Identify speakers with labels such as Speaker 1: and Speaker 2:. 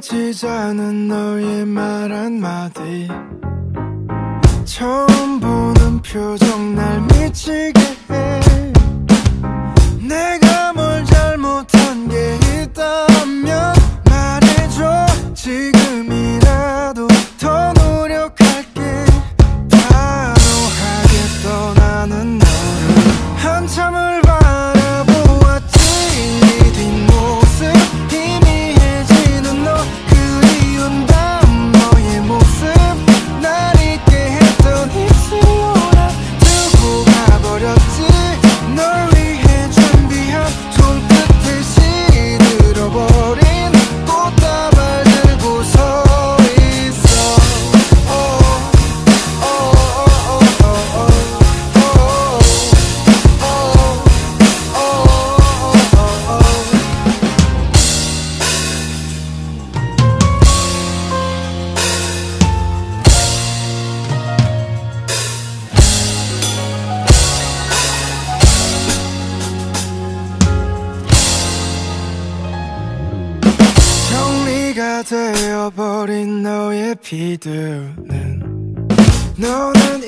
Speaker 1: 지자는 너의 말 한마디. 처음 보는 표정 날 미치게 해. 다 되어버린 너의 비둘는 너는